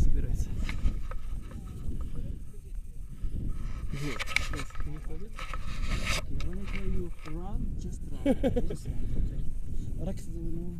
собирается. Вот, сейчас выходит. Okay, when I tell you run, just run. Just run, okay. ركز انه